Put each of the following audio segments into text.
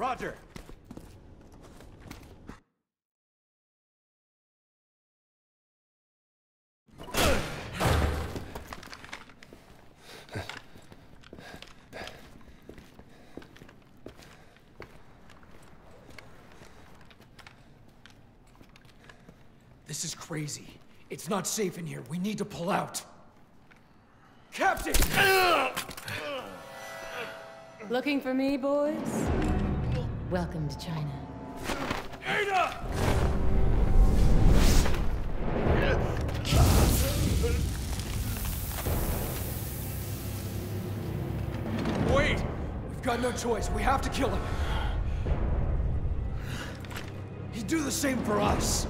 Roger. This is crazy. It's not safe in here. We need to pull out. Captain! Looking for me, boys? Welcome to China. Ada! Wait! We've got no choice. We have to kill him. He'd do the same for us.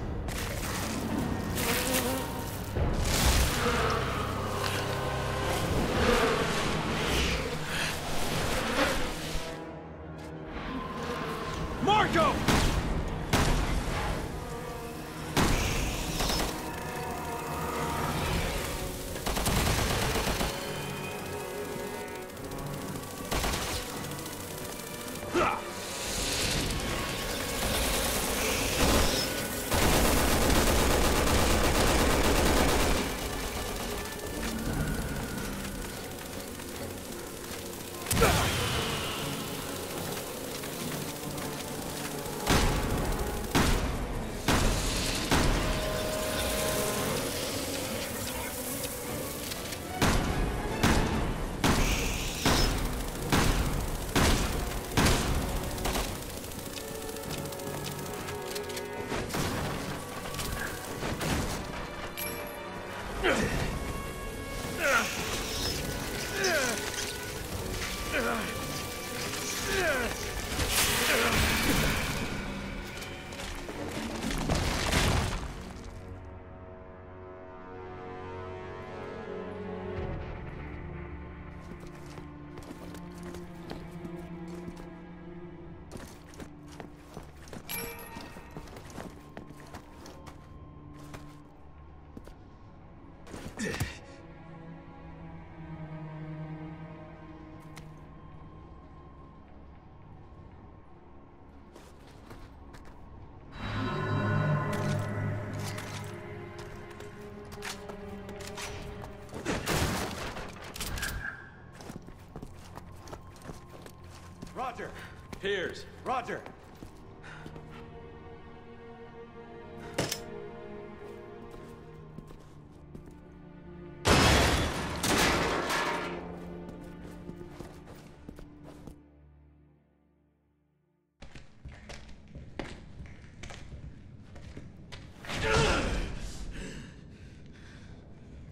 Piers, Roger.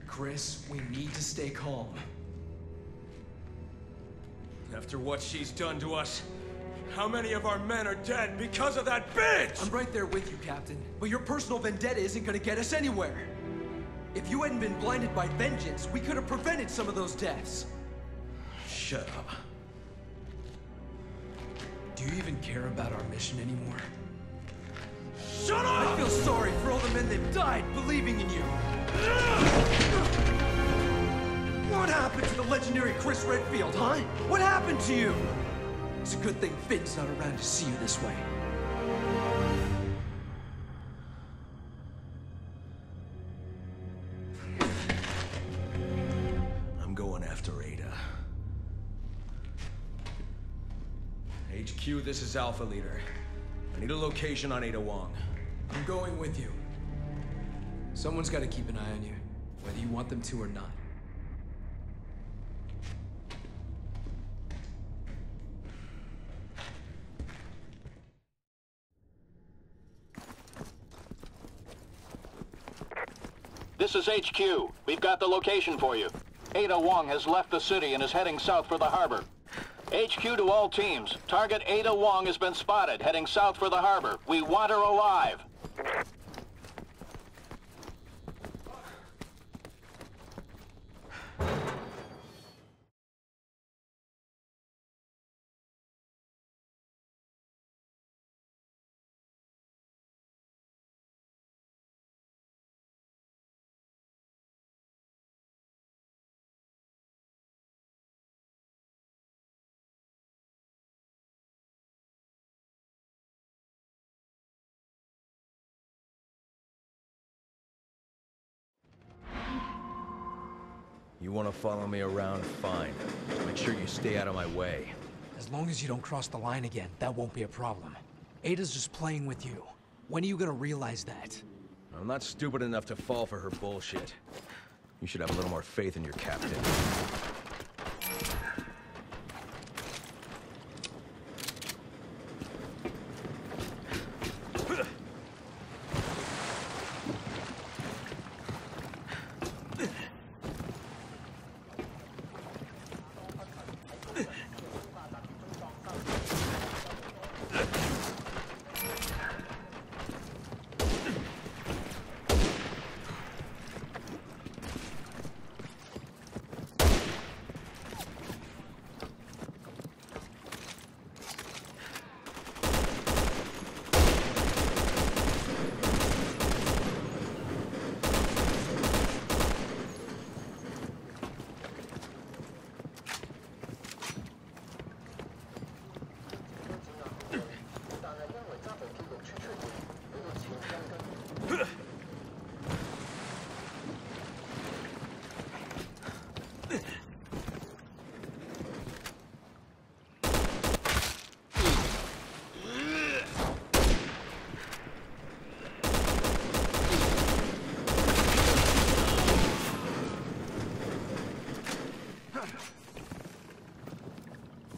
Chris, we need to stay calm. after what she's done to us, how many of our men are dead because of that bitch? I'm right there with you, Captain. But your personal vendetta isn't gonna get us anywhere. If you hadn't been blinded by vengeance, we could have prevented some of those deaths. Shut up. Do you even care about our mission anymore? Shut up! I feel sorry for all the men that died believing in you. What happened to the legendary Chris Redfield, huh? What happened to you? It's a good thing Finn's not around to see you this way. I'm going after Ada. HQ, this is Alpha Leader. I need a location on Ada Wong. I'm going with you. Someone's got to keep an eye on you, whether you want them to or not. This HQ. We've got the location for you. Ada Wong has left the city and is heading south for the harbor. HQ to all teams. Target Ada Wong has been spotted, heading south for the harbor. We want her alive. You want to follow me around, fine. Just make sure you stay out of my way. As long as you don't cross the line again, that won't be a problem. Ada's just playing with you. When are you gonna realize that? I'm not stupid enough to fall for her bullshit. You should have a little more faith in your captain.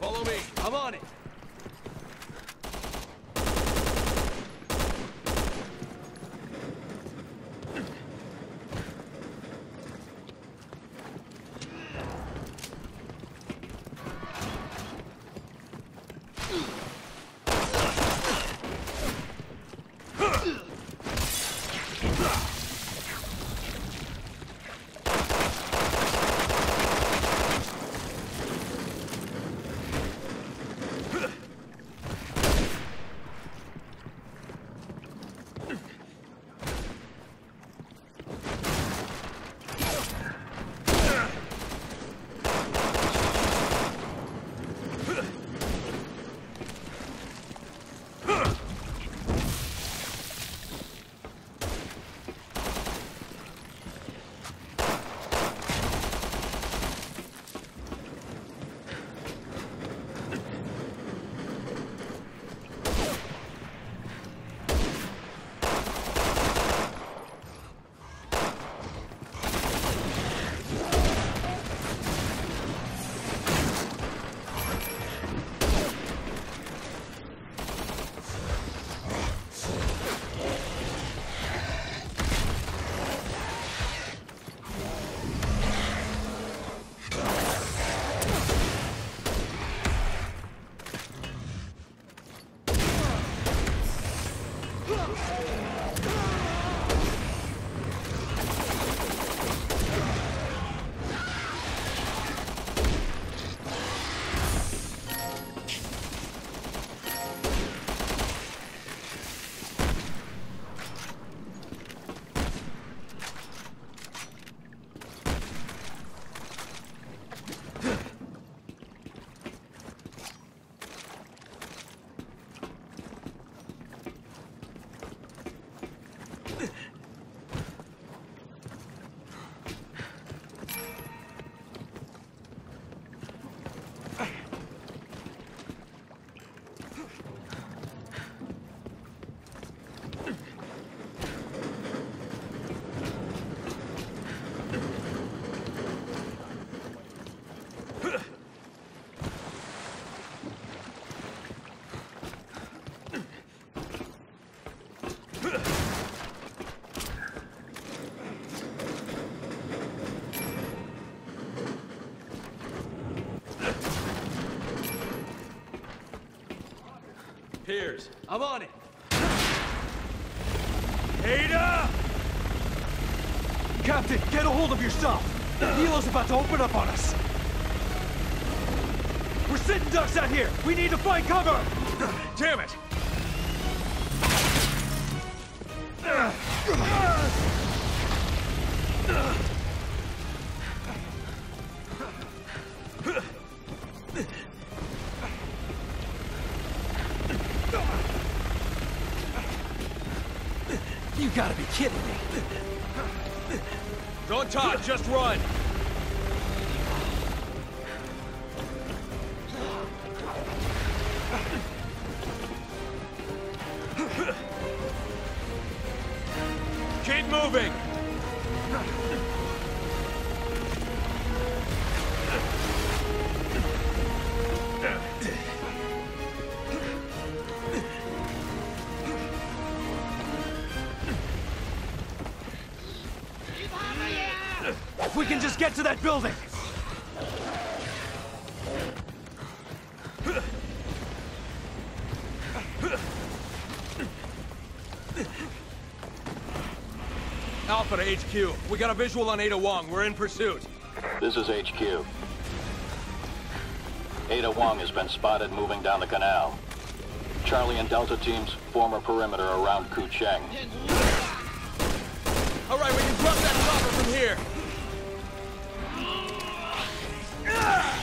Follow me. I'm on it. I'm on it. Ada! Captain, get a hold of yourself! The Nilo's about to open up on us! We're sitting ducks out here! We need to find cover! Damn it! Gotta be kidding me! Don't talk, just run! Get to that building! Alpha to HQ. We got a visual on Ada Wong. We're in pursuit. This is HQ. Ada Wong has been spotted moving down the canal. Charlie and Delta teams form a perimeter around Kucheng. All right, we can drop that chopper from here. Let's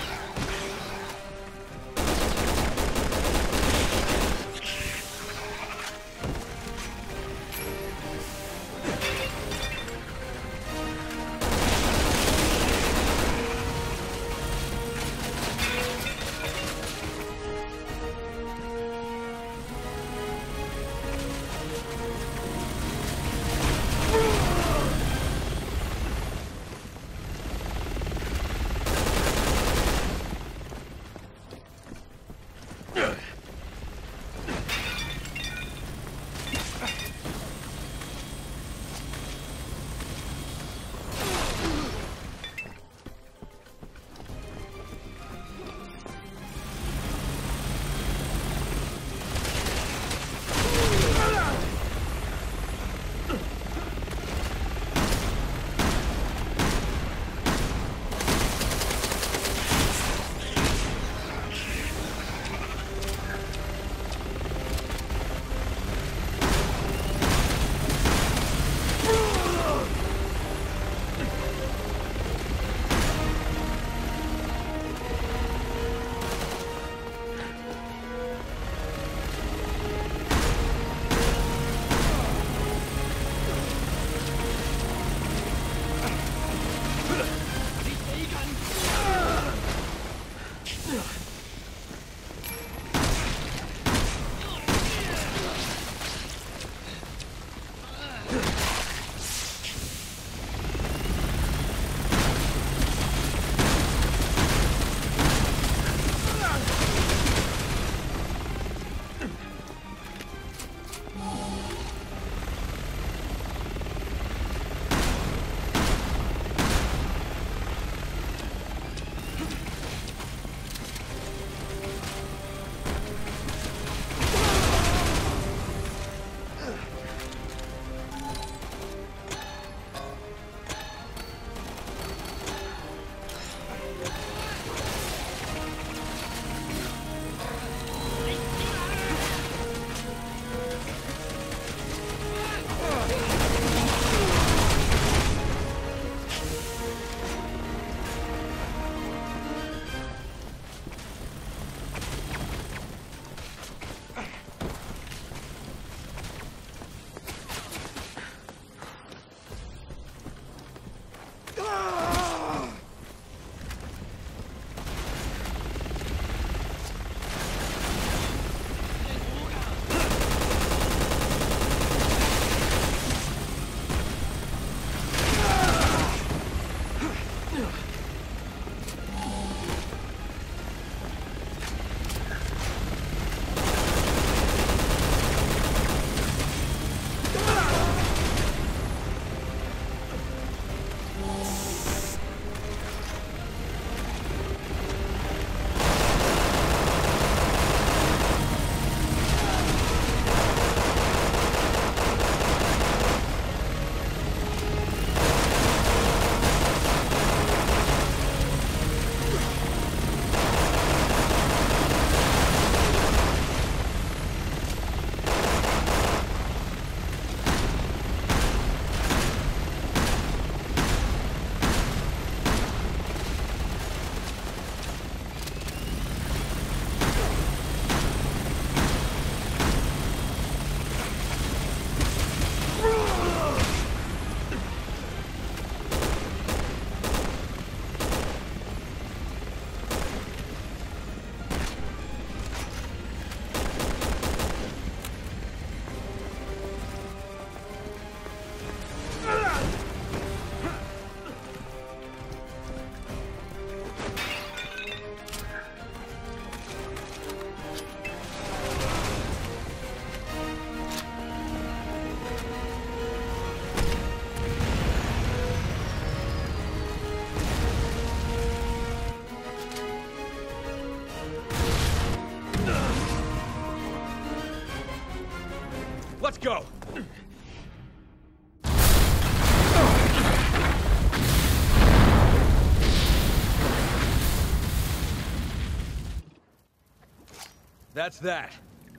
That's that.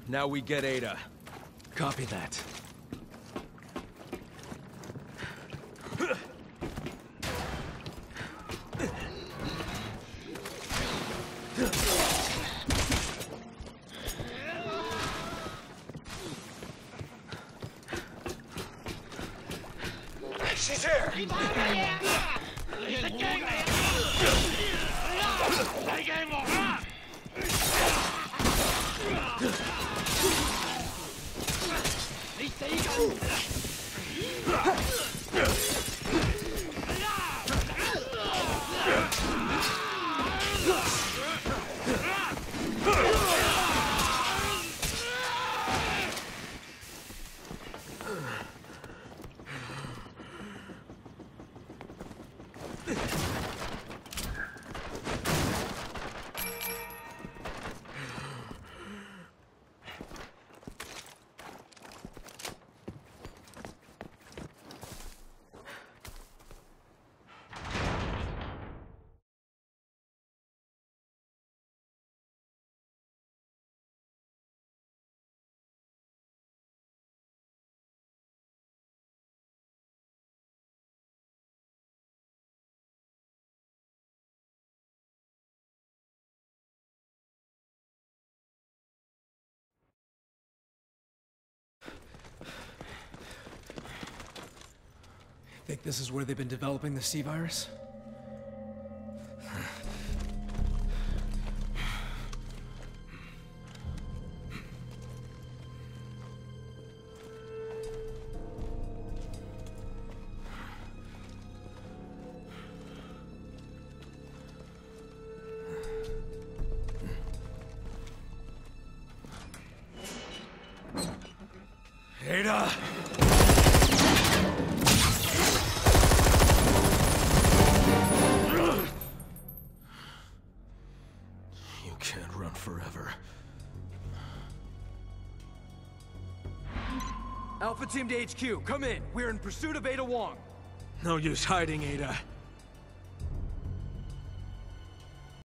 Now we get Ada. Copy that. Think this is where they've been developing the C virus? Ada! Alpha Team to HQ, come in. We're in pursuit of Ada Wong. No use hiding, Ada.